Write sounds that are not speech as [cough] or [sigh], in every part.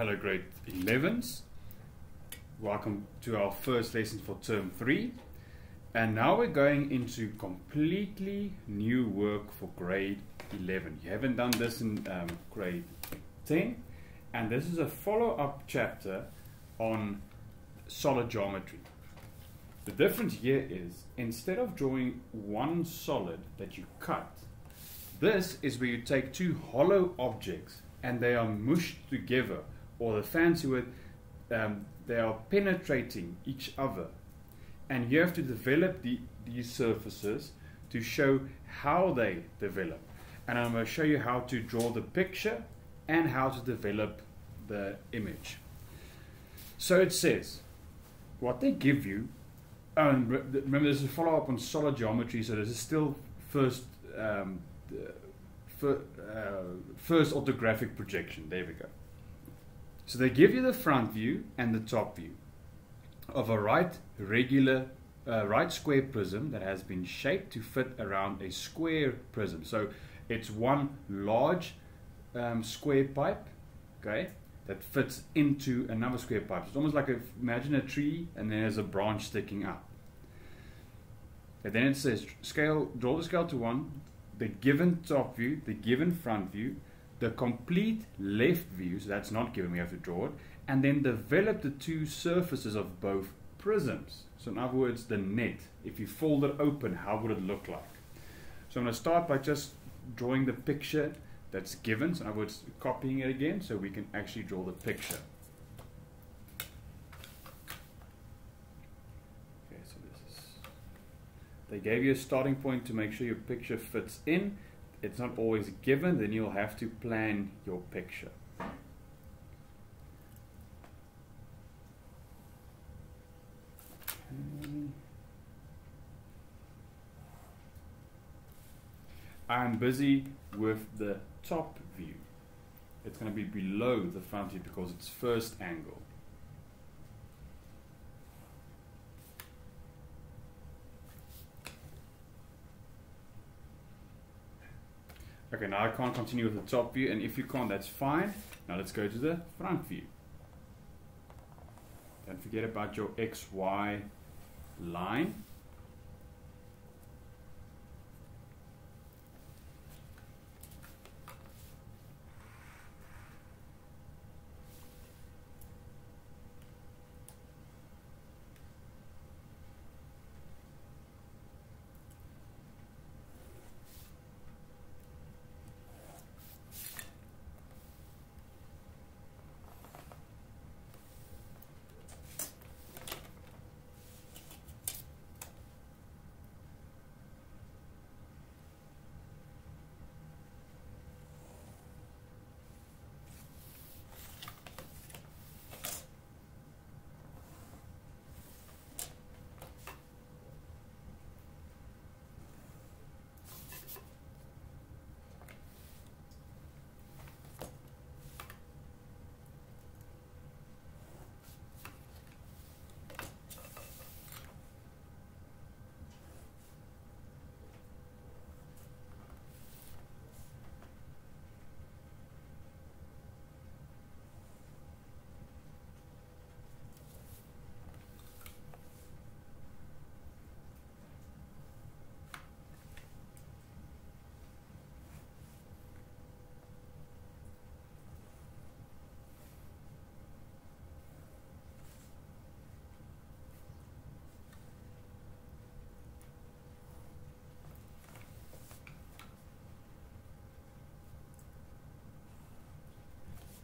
Hello grade 11s. Welcome to our first lesson for term 3. And now we're going into completely new work for grade 11. You haven't done this in um, grade 10. And this is a follow-up chapter on solid geometry. The difference here is instead of drawing one solid that you cut, this is where you take two hollow objects and they are mushed together or the fancy word, um, they are penetrating each other. And you have to develop the, these surfaces to show how they develop. And I'm going to show you how to draw the picture and how to develop the image. So it says, what they give you, and remember this is a follow up on solid geometry, so this is still first um, uh, first orthographic projection. There we go. So they give you the front view and the top view of a right regular uh, right square prism that has been shaped to fit around a square prism. So it's one large um, square pipe, okay, that fits into another square pipe. It's almost like imagine a tree and there's a branch sticking up. And then it says scale, draw the scale to one, the given top view, the given front view, the complete left view, so that's not given, we have to draw it, and then develop the two surfaces of both prisms. So in other words, the net, if you fold it open, how would it look like? So I'm going to start by just drawing the picture that's given, so in other words, copying it again so we can actually draw the picture. Okay, so this is, they gave you a starting point to make sure your picture fits in it's not always given, then you'll have to plan your picture. I'm busy with the top view. It's going to be below the front view because it's first angle. Okay, now I can't continue with the top view, and if you can't, that's fine. Now let's go to the front view. Don't forget about your XY line.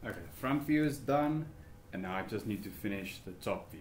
Okay, front view is done, and now I just need to finish the top view.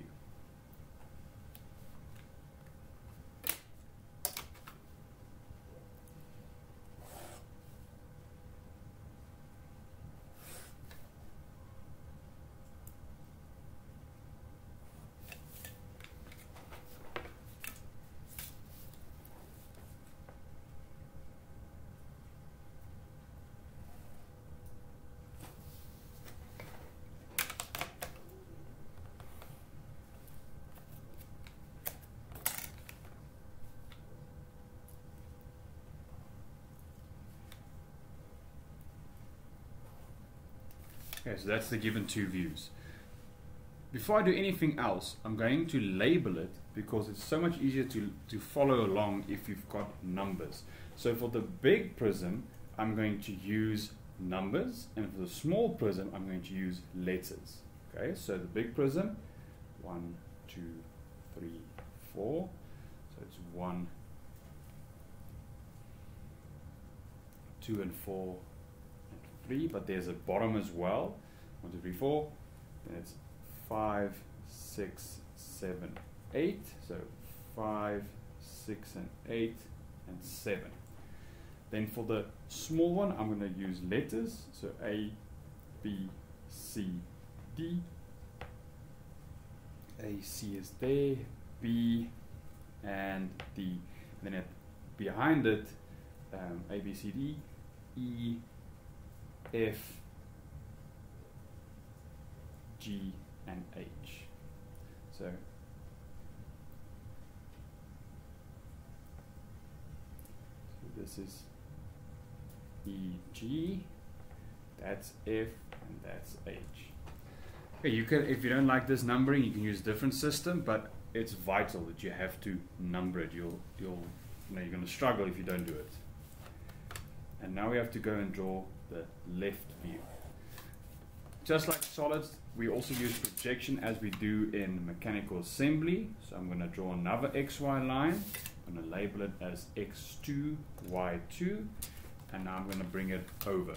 Okay, so that's the given two views. Before I do anything else, I'm going to label it because it's so much easier to, to follow along if you've got numbers. So for the big prism, I'm going to use numbers, and for the small prism, I'm going to use letters. Okay, so the big prism, one, two, three, four. So it's one, two, and four, three. But there's a bottom as well. One, two, three, four. Then it's five, six, seven, eight. So five, six, and eight, and seven. Then for the small one, I'm going to use letters. So A, B, C, D. A, C is there, B, and D. And then it, behind it, um, A, B, C, D, E, F, G, and H. So this is E, G, that's F, and that's H. Okay, you can if you don't like this numbering, you can use a different system, but it's vital that you have to number it. You'll you'll you know you're going to struggle if you don't do it. And now we have to go and draw the left view. Just like solids, we also use projection as we do in mechanical assembly. So I'm going to draw another XY line. I'm going to label it as X2, Y2, and now I'm going to bring it over.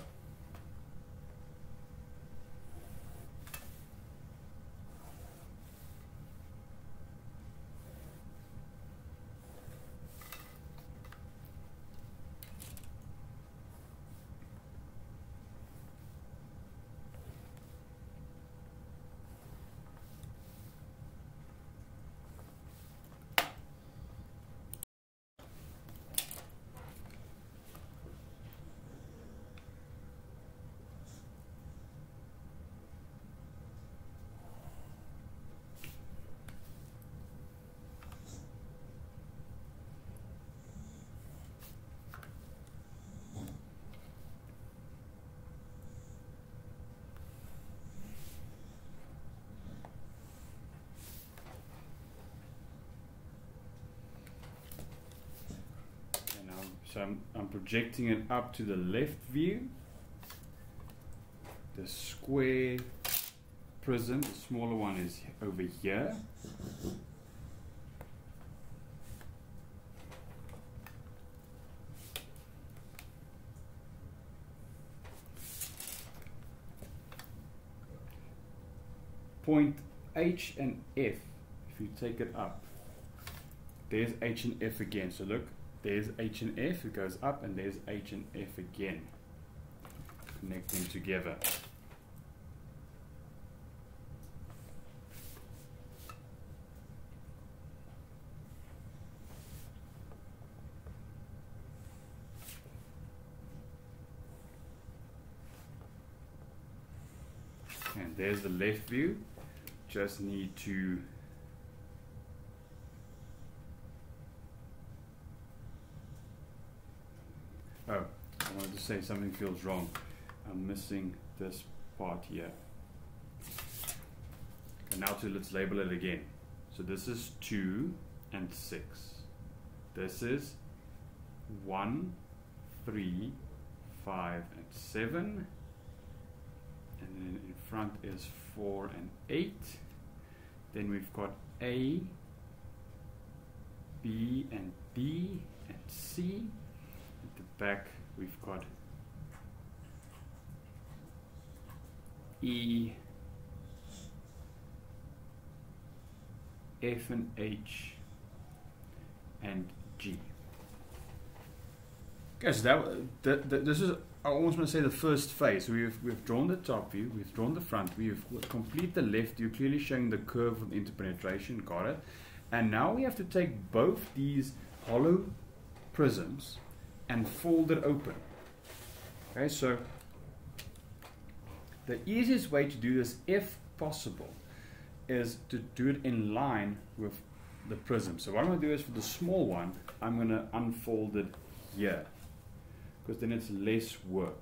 So I'm, I'm projecting it up to the left view. The square prism, the smaller one is over here. Point H and F, if you take it up, there's H and F again. So look, there's H and F, it goes up, and there's H and F again. Connecting together. And there's the left view. Just need to Oh, I wanted to say something feels wrong. I'm missing this part here. And now to let's label it again. So this is 2 and 6. This is 1, 3, 5 and 7. And then in front is 4 and 8. Then we've got A, B and D and C At the back we've got E, F and H, and G. Guys, that, that, that, this is I almost want to say the first phase. We've we've drawn the top view, we've drawn the front we've complete the left view, clearly showing the curve of the interpenetration. Got it. And now we have to take both these hollow prisms and fold it open. Okay, so the easiest way to do this, if possible, is to do it in line with the prism. So what I'm going to do is for the small one, I'm going to unfold it here because then it's less work.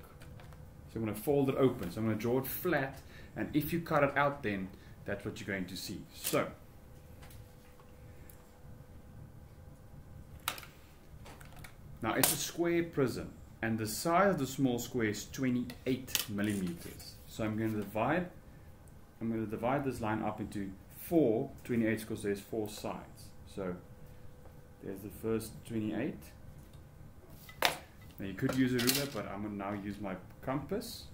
So I'm going to fold it open. So I'm going to draw it flat. And if you cut it out then, that's what you're going to see. So, now it's a square prism. And the size of the small square is 28 millimeters. So I'm going to divide, I'm going to divide this line up into four 28 because there's four sides. So there's the first 28. Now you could use a ruler, but I'm going to now use my compass.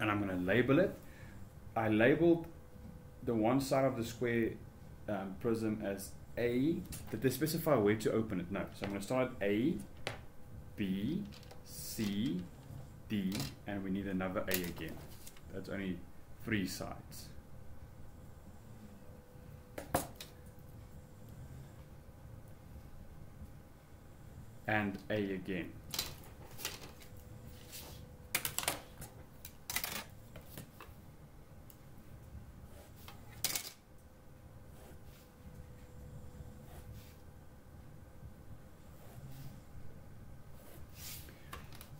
And I'm going to label it. I labeled the one side of the square um, prism as A. Did they specify where to open it? No. So I'm going to start at A, B, C, D, and we need another A again. That's only three sides. And A again.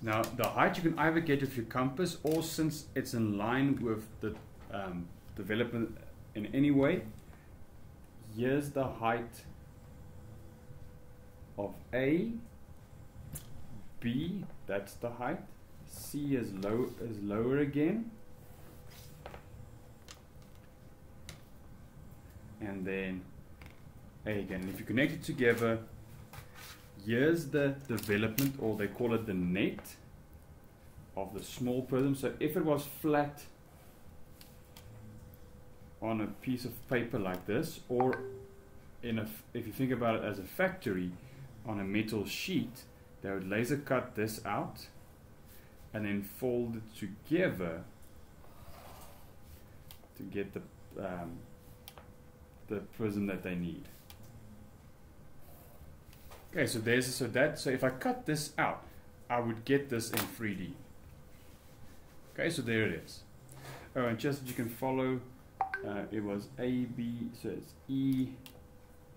Now, the height you can either get with your compass or since it's in line with the um, development in any way, here's the height of A, B, that's the height, C is, low, is lower again, and then A again. If you connect it together, here's the development, or they call it the net of the small prism. So if it was flat on a piece of paper like this, or in a, if you think about it as a factory on a metal sheet, they would laser cut this out and then fold it together to get the um, the prism that they need. Okay, so there's so that so if I cut this out, I would get this in 3D. Okay, so there it is. Oh, and just as you can follow, uh, it was A, B, so it's E,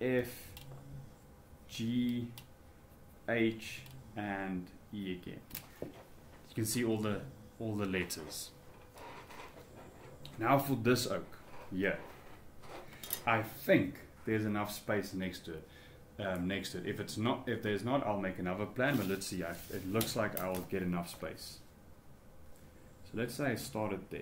F, G, H, and E again. You can see all the all the letters. Now for this oak, yeah. I think there's enough space next to it um, next to it. If it's not, if there's not, I'll make another plan. But let's see. I, it looks like I'll get enough space. So let's say I started there.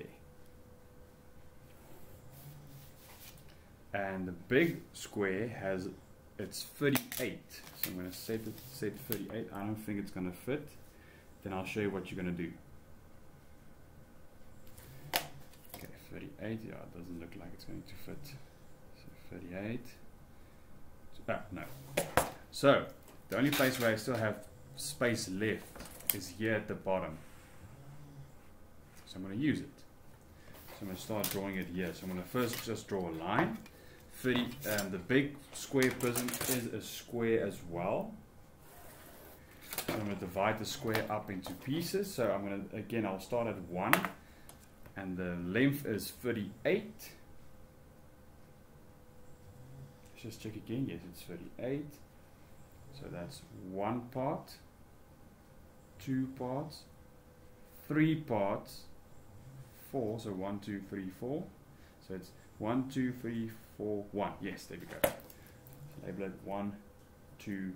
And the big square has it's 38. So I'm going to set it set 38. I don't think it's going to fit. Then I'll show you what you're going to do. Okay, 38. Yeah, it doesn't look like it's going to fit. So 38. Ah, no. So, the only place where I still have space left is here at the bottom. So I'm going to use it. So I'm going to start drawing it here. So I'm going to first just draw a line. 30, um, the big square prism is a square as well. So I'm going to divide the square up into pieces. So I'm going to, again, I'll start at 1. And the length is 38 Let's just check again yes it's 38 so that's one part two parts three parts four so one two three four. So it's one two three four one. Yes there we go. Label it one two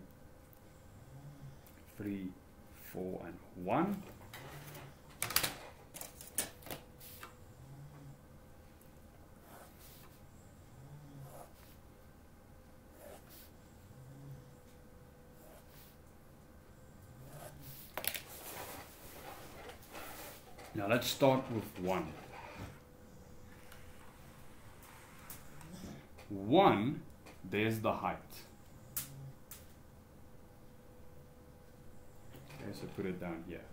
three four and one Now let's start with 1. 1, there's the height. Okay, so put it down here.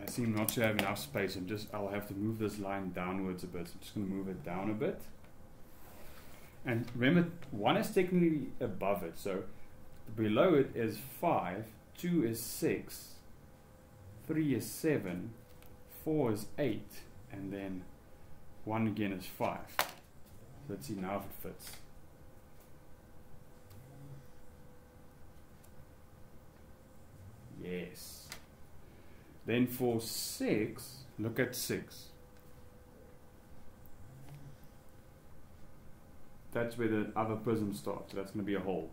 I seem not to have enough space. I'm just, I'll have to move this line downwards a bit. So I'm just going to move it down a bit. And remember, 1 is technically above it. So below it is 5, 2 is 6, 3 is 7, 4 is 8, and then 1 again is 5. So let's see now if it fits. Yes. Then for 6, look at 6. That's where the other prism starts. So that's going to be a hole.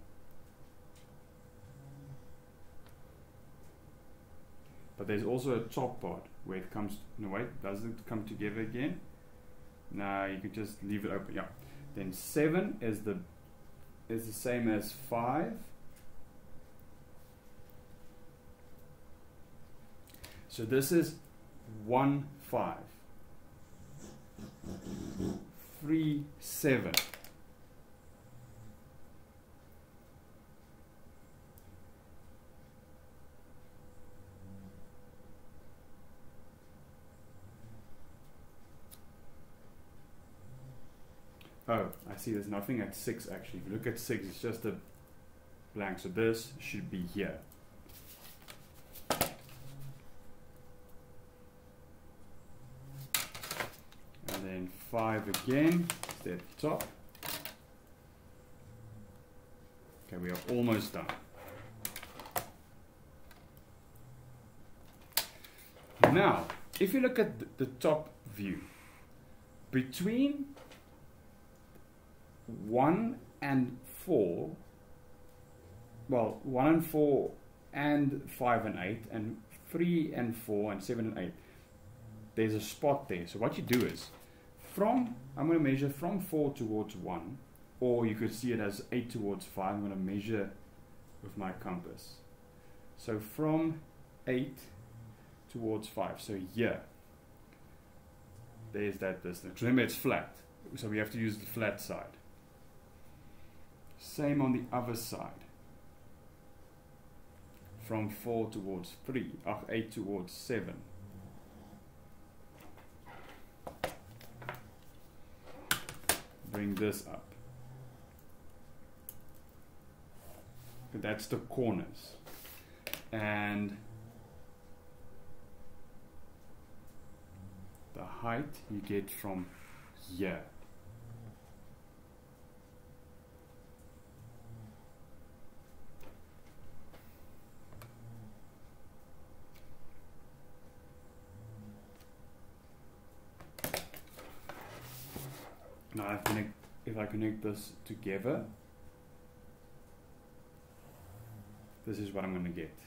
But there's also a top part where it comes, no wait, does it come together again? No, you can just leave it open, yeah. Then 7 is the is the same as 5. So this is 1, 5. 3, 7. Oh, I see there's nothing at 6 actually. If you look at 6, it's just a blank. So this should be here. And then 5 again, it's at the top. Okay, we are almost done. Now, if you look at the top view, between 1 and 4, well, 1 and 4 and 5 and 8, and 3 and 4 and 7 and 8, there's a spot there. So what you do is, from, I'm going to measure from 4 towards 1, or you could see it as 8 towards 5, I'm going to measure with my compass. So from 8 towards 5, so here, there's that distance. Remember it's flat, so we have to use the flat side. Same on the other side. From 4 towards 3, uh, 8 towards 7. Bring this up. That's the corners. And the height you get from here. Now I connect, if I connect this together, this is what I'm going to get.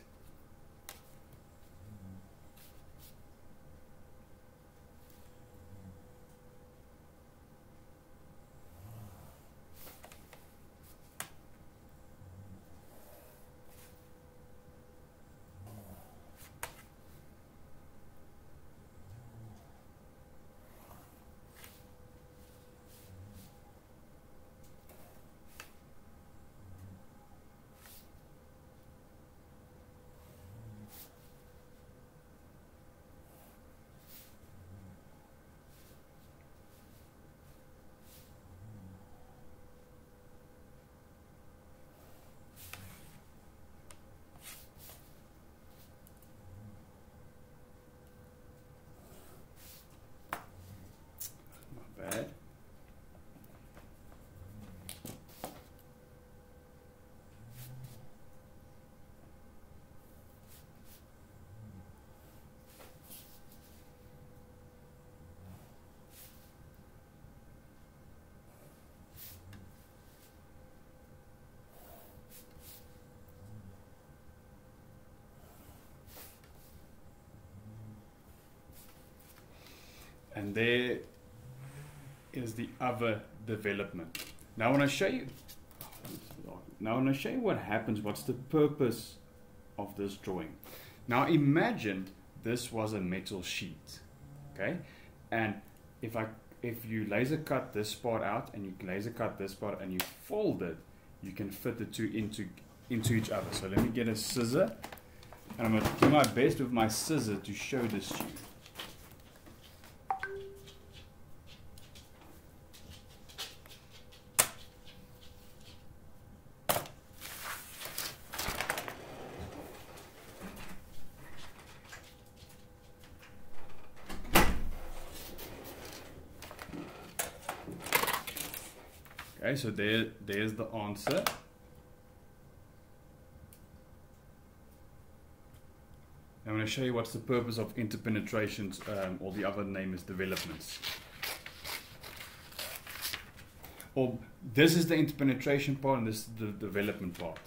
And there is the other development. Now, when I show you, now when I show you what happens, what's the purpose of this drawing? Now, imagine this was a metal sheet, okay, and if I if you laser cut this part out and you laser cut this part and you fold it, you can fit the two into into each other. So let me get a scissor And I'm going to do my best with my scissor to show this to you. Okay, so there, there's the answer. I'm going to show you what's the purpose of interpenetrations, um, or the other name is developments. Or this is the interpenetration part and this is the development part.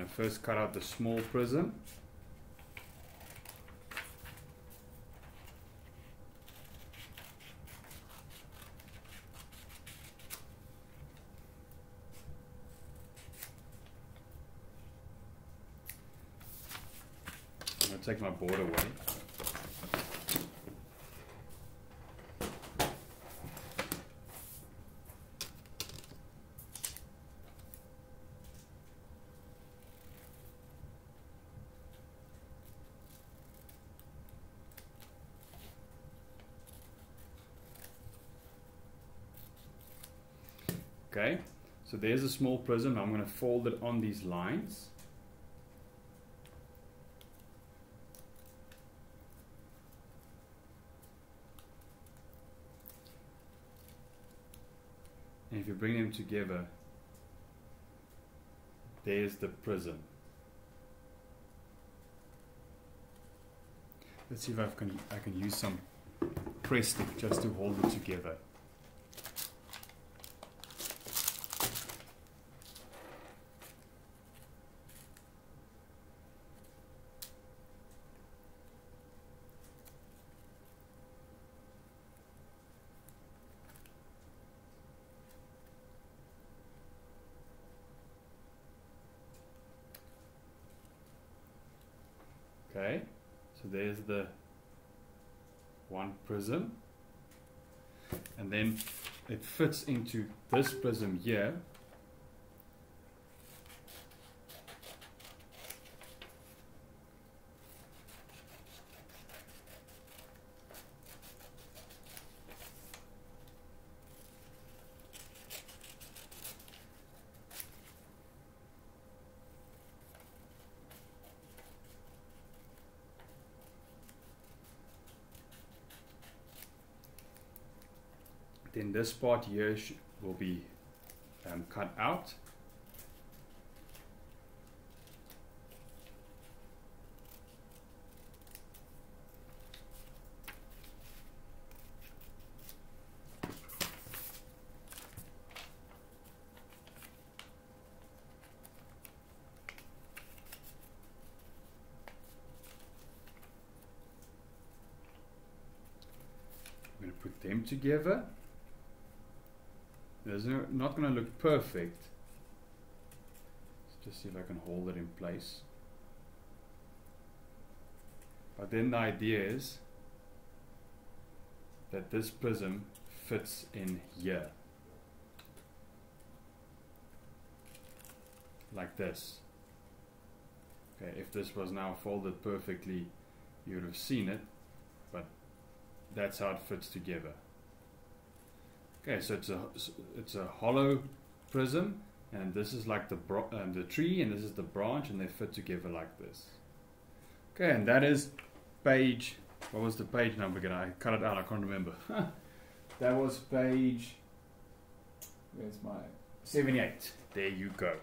Going to first cut out the small prism. I'm going to take my board away. Okay, so there's a small prism. I'm going to fold it on these lines. And if you bring them together, there's the prism. Let's see if I can I can use some Prestik just to hold it together. Okay, so there's the one prism, and then it fits into this prism here. Then this part here will be um, cut out. Together it's not going to look perfect. Let's just see if I can hold it in place. But then the idea is that this prism fits in here. Like this. Okay, if this was now folded perfectly, you would have seen it, but that's how it fits together. Okay, so it's a it's a hollow prism, and this is like the the tree, and this is the branch, and they fit together like this. Okay, and that is page. What was the page number again? I cut it out. I can't remember. [laughs] that was page. Where's my seventy-eight? There you go.